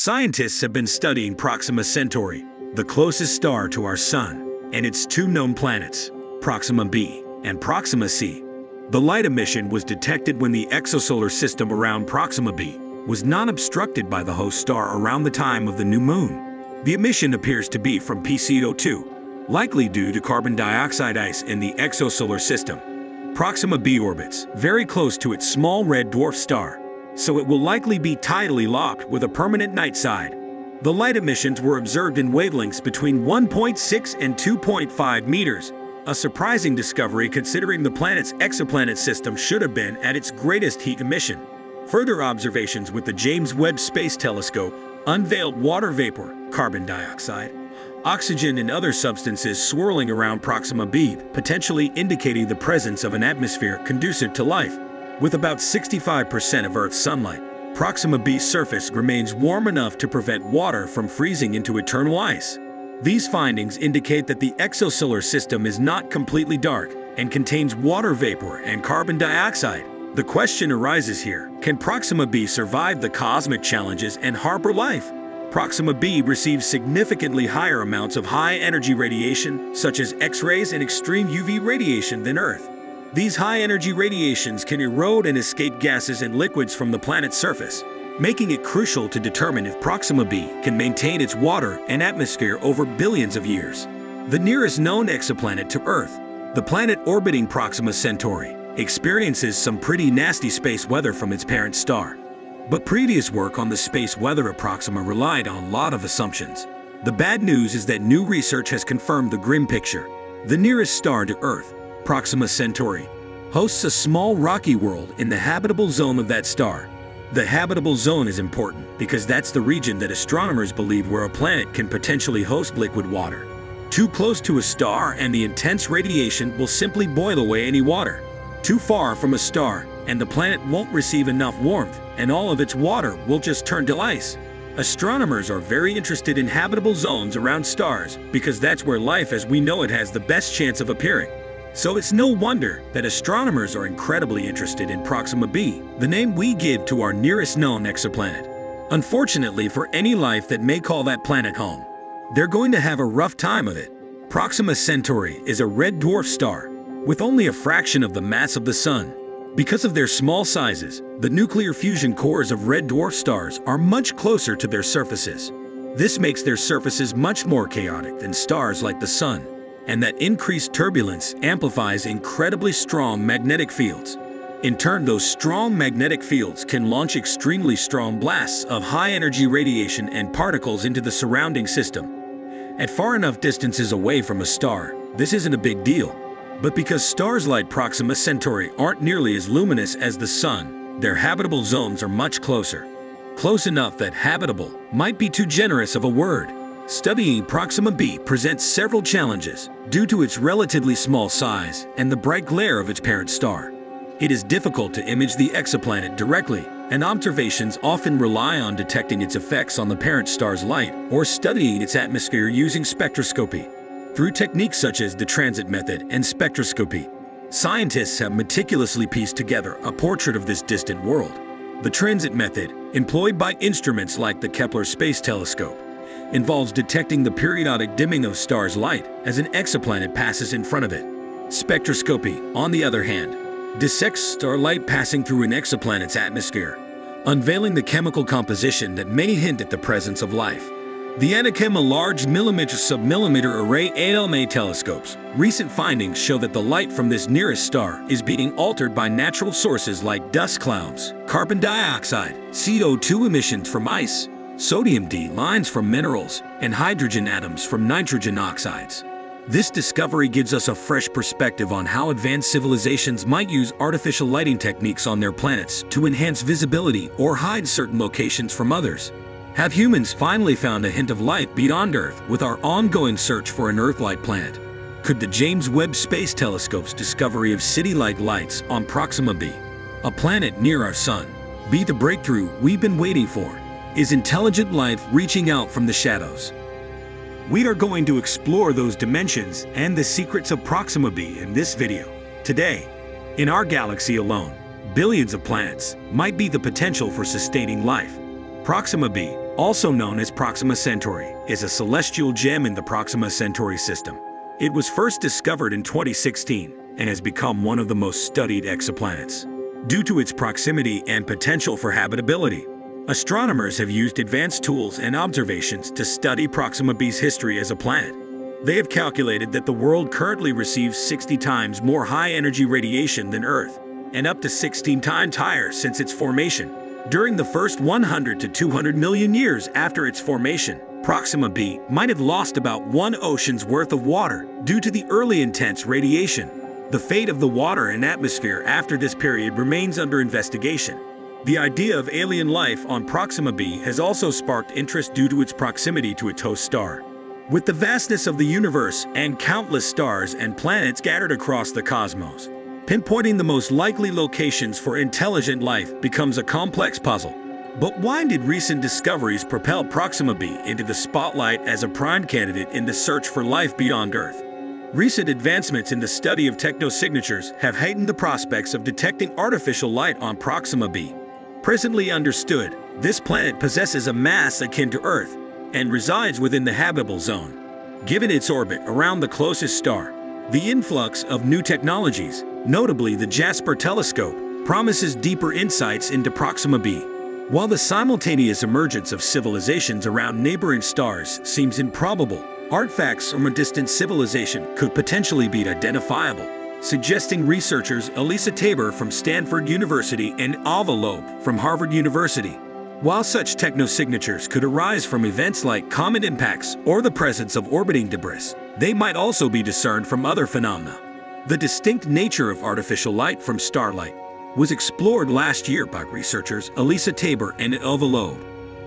Scientists have been studying Proxima Centauri, the closest star to our Sun, and its two known planets, Proxima b and Proxima c. The light emission was detected when the exosolar system around Proxima b was non-obstructed by the host star around the time of the new moon. The emission appears to be from PCO2, likely due to carbon dioxide ice in the exosolar system. Proxima b orbits very close to its small red dwarf star, so it will likely be tidally locked with a permanent night side. The light emissions were observed in wavelengths between 1.6 and 2.5 meters, a surprising discovery considering the planet's exoplanet system should have been at its greatest heat emission. Further observations with the James Webb Space Telescope unveiled water vapor, carbon dioxide, oxygen and other substances swirling around Proxima b, potentially indicating the presence of an atmosphere conducive to life. With about 65% of Earth's sunlight, Proxima b's surface remains warm enough to prevent water from freezing into eternal ice. These findings indicate that the exosolar system is not completely dark and contains water vapor and carbon dioxide. The question arises here, can Proxima b survive the cosmic challenges and harbor life? Proxima b receives significantly higher amounts of high-energy radiation, such as X-rays and extreme UV radiation than Earth. These high-energy radiations can erode and escape gases and liquids from the planet's surface, making it crucial to determine if Proxima b can maintain its water and atmosphere over billions of years. The nearest known exoplanet to Earth, the planet orbiting Proxima Centauri, experiences some pretty nasty space weather from its parent star. But previous work on the space weather of Proxima relied on a lot of assumptions. The bad news is that new research has confirmed the grim picture. The nearest star to Earth, Proxima Centauri, hosts a small rocky world in the habitable zone of that star. The habitable zone is important because that's the region that astronomers believe where a planet can potentially host liquid water. Too close to a star and the intense radiation will simply boil away any water. Too far from a star and the planet won't receive enough warmth and all of its water will just turn to ice. Astronomers are very interested in habitable zones around stars because that's where life as we know it has the best chance of appearing. So it's no wonder that astronomers are incredibly interested in Proxima b, the name we give to our nearest known exoplanet. Unfortunately for any life that may call that planet home, they're going to have a rough time of it. Proxima Centauri is a red dwarf star with only a fraction of the mass of the Sun. Because of their small sizes, the nuclear fusion cores of red dwarf stars are much closer to their surfaces. This makes their surfaces much more chaotic than stars like the Sun and that increased turbulence amplifies incredibly strong magnetic fields. In turn, those strong magnetic fields can launch extremely strong blasts of high-energy radiation and particles into the surrounding system. At far enough distances away from a star, this isn't a big deal. But because stars like Proxima Centauri aren't nearly as luminous as the Sun, their habitable zones are much closer. Close enough that habitable might be too generous of a word. Studying Proxima b presents several challenges due to its relatively small size and the bright glare of its parent star. It is difficult to image the exoplanet directly, and observations often rely on detecting its effects on the parent star's light or studying its atmosphere using spectroscopy. Through techniques such as the transit method and spectroscopy, scientists have meticulously pieced together a portrait of this distant world. The transit method, employed by instruments like the Kepler Space Telescope, involves detecting the periodic dimming of stars' light as an exoplanet passes in front of it. Spectroscopy, on the other hand, dissects starlight passing through an exoplanet's atmosphere, unveiling the chemical composition that may hint at the presence of life. The Anachem, a large millimeter-submillimeter array ALMA telescopes, recent findings show that the light from this nearest star is being altered by natural sources like dust clouds, carbon dioxide, CO2 emissions from ice, sodium D lines from minerals, and hydrogen atoms from nitrogen oxides. This discovery gives us a fresh perspective on how advanced civilizations might use artificial lighting techniques on their planets to enhance visibility or hide certain locations from others. Have humans finally found a hint of life beyond Earth with our ongoing search for an Earth-like planet? Could the James Webb Space Telescope's discovery of city-like lights on Proxima b, a planet near our Sun, be the breakthrough we've been waiting for? Is intelligent life reaching out from the shadows? We are going to explore those dimensions and the secrets of Proxima b in this video. Today, in our galaxy alone, billions of planets might be the potential for sustaining life. Proxima b also known as Proxima Centauri, is a celestial gem in the Proxima Centauri system. It was first discovered in 2016 and has become one of the most studied exoplanets. Due to its proximity and potential for habitability, astronomers have used advanced tools and observations to study Proxima B's history as a planet. They have calculated that the world currently receives 60 times more high-energy radiation than Earth, and up to 16 times higher since its formation. During the first 100 to 200 million years after its formation, Proxima b might have lost about one ocean's worth of water due to the early intense radiation. The fate of the water and atmosphere after this period remains under investigation. The idea of alien life on Proxima b has also sparked interest due to its proximity to its host star. With the vastness of the universe and countless stars and planets scattered across the cosmos, Pinpointing the most likely locations for intelligent life becomes a complex puzzle. But why did recent discoveries propel Proxima b into the spotlight as a prime candidate in the search for life beyond Earth? Recent advancements in the study of technosignatures have heightened the prospects of detecting artificial light on Proxima b. Presently understood, this planet possesses a mass akin to Earth and resides within the habitable zone. Given its orbit around the closest star, the influx of new technologies, notably the Jasper telescope, promises deeper insights into Proxima b. While the simultaneous emergence of civilizations around neighboring stars seems improbable, artifacts from a distant civilization could potentially be identifiable, suggesting researchers Elisa Tabor from Stanford University and Avi Loeb from Harvard University. While such technosignatures could arise from events like comet impacts or the presence of orbiting debris, they might also be discerned from other phenomena. The distinct nature of artificial light from starlight was explored last year by researchers Elisa Tabor and Avi Loeb.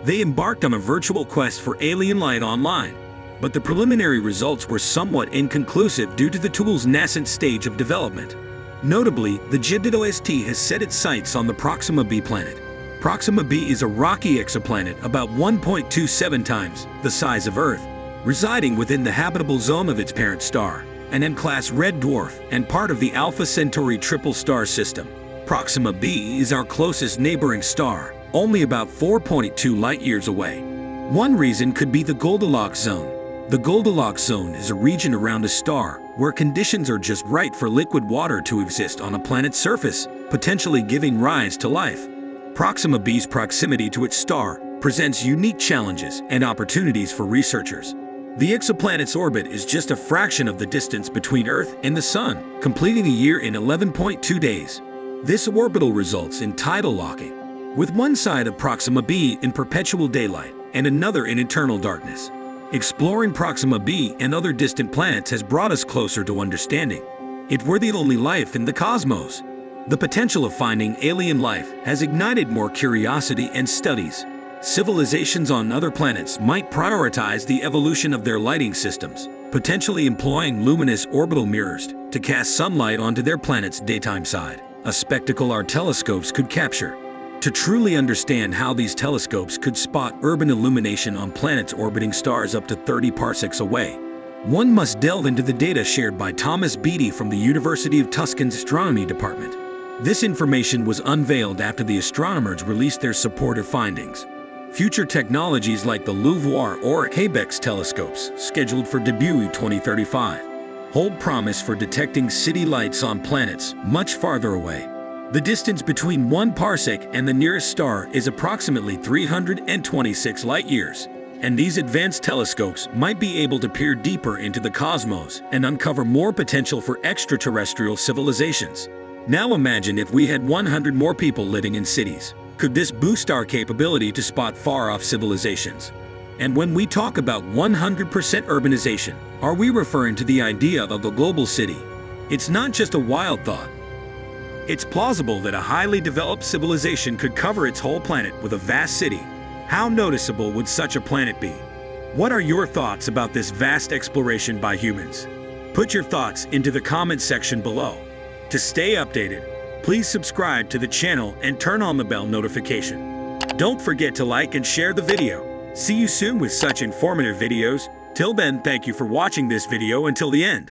They embarked on a virtual quest for alien light online, but the preliminary results were somewhat inconclusive due to the tool's nascent stage of development. Notably, the JIDDIT-OST has set its sights on the Proxima b planet. Proxima b is a rocky exoplanet about 1.27 times the size of Earth residing within the habitable zone of its parent star, an M-class red dwarf and part of the Alpha Centauri triple star system. Proxima b is our closest neighboring star, only about 4.2 light-years away. One reason could be the Goldilocks zone. The Goldilocks zone is a region around a star where conditions are just right for liquid water to exist on a planet's surface, potentially giving rise to life. Proxima b's proximity to its star presents unique challenges and opportunities for researchers. The exoplanet's orbit is just a fraction of the distance between Earth and the Sun, completing a year in 11.2 days. This orbital results in tidal locking, with one side of Proxima b in perpetual daylight and another in eternal darkness. Exploring Proxima b and other distant planets has brought us closer to understanding if we're the only life in the cosmos. The potential of finding alien life has ignited more curiosity and studies civilizations on other planets might prioritize the evolution of their lighting systems, potentially employing luminous orbital mirrors to cast sunlight onto their planet's daytime side, a spectacle our telescopes could capture. To truly understand how these telescopes could spot urban illumination on planets orbiting stars up to 30 parsecs away, one must delve into the data shared by Thomas Beatty from the University of Tuscan's Astronomy Department. This information was unveiled after the astronomers released their supportive findings. Future technologies like the LUVOIR or HABEX telescopes, scheduled for debut in 2035, hold promise for detecting city lights on planets much farther away. The distance between one parsec and the nearest star is approximately 326 light-years, and these advanced telescopes might be able to peer deeper into the cosmos and uncover more potential for extraterrestrial civilizations. Now imagine if we had 100 more people living in cities, could this boost our capability to spot far-off civilizations? And when we talk about 100% urbanization, are we referring to the idea of a global city? It's not just a wild thought. It's plausible that a highly developed civilization could cover its whole planet with a vast city. How noticeable would such a planet be? What are your thoughts about this vast exploration by humans? Put your thoughts into the comment section below. To stay updated, Please subscribe to the channel and turn on the bell notification. Don't forget to like and share the video. See you soon with such informative videos. Till then, thank you for watching this video until the end.